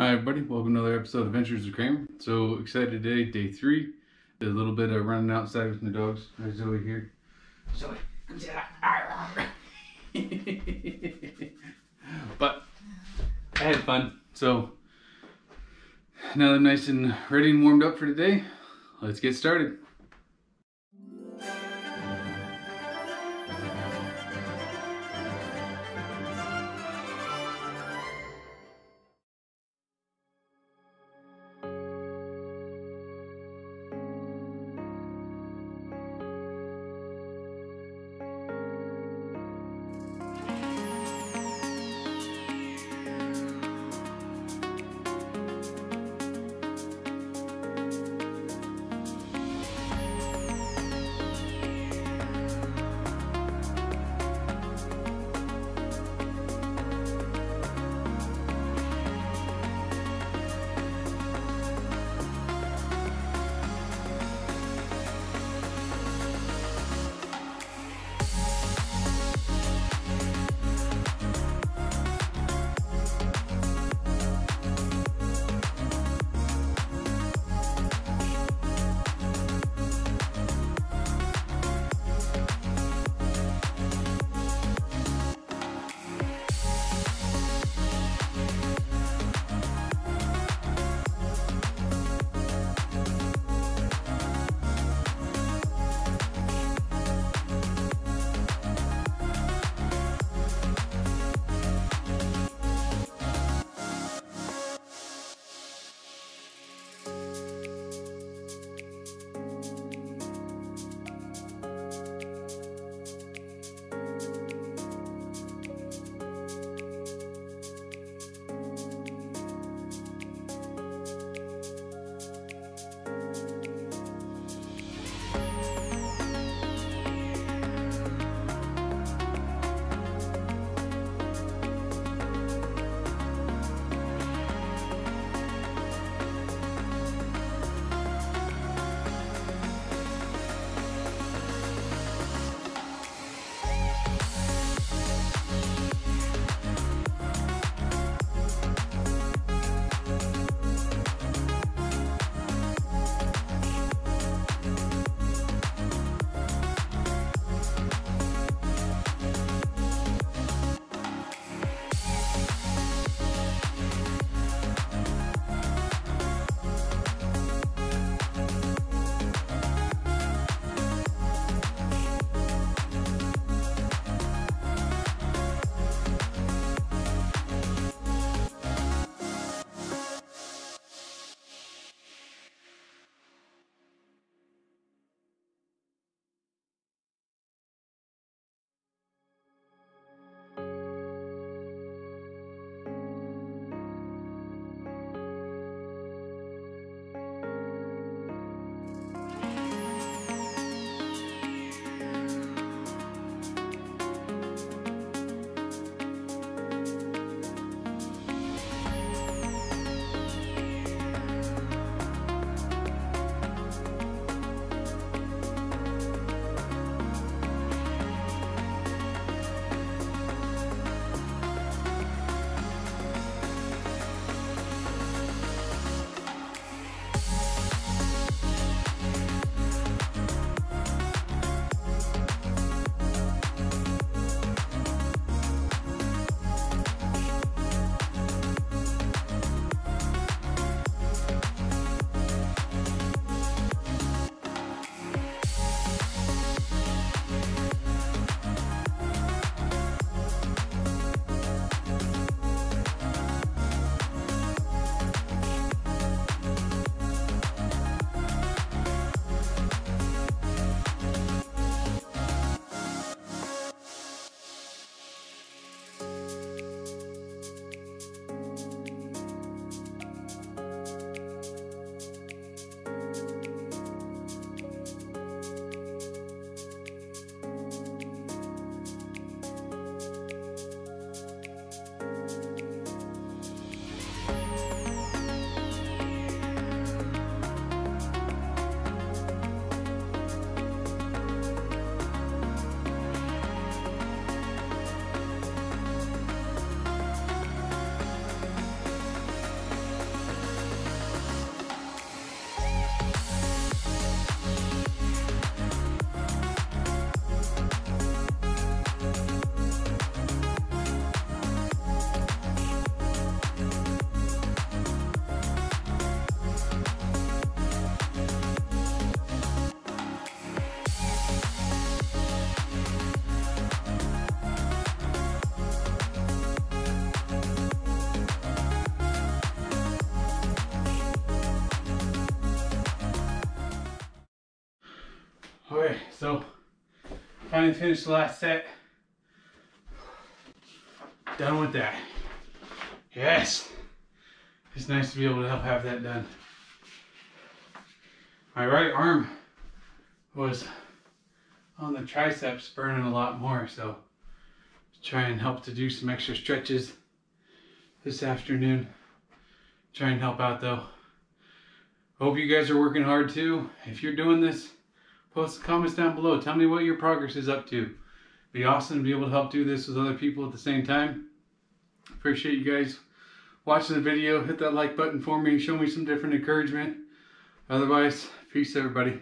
Hi everybody, welcome to another episode of Adventures of Kramer. So excited today, day three. Did a little bit of running outside with my dogs. There's Zoe here. Zoe, come sit down. but I had fun. So now that I'm nice and ready and warmed up for today, let's get started. Okay, so finally finished the last set. Done with that. Yes. It's nice to be able to help have that done. My right arm was on the triceps burning a lot more, so try and help to do some extra stretches this afternoon. Try and help out though. Hope you guys are working hard too. If you're doing this, post comments down below. Tell me what your progress is up to. Be awesome to be able to help do this with other people at the same time. Appreciate you guys watching the video. Hit that like button for me. Show me some different encouragement. Otherwise, peace everybody.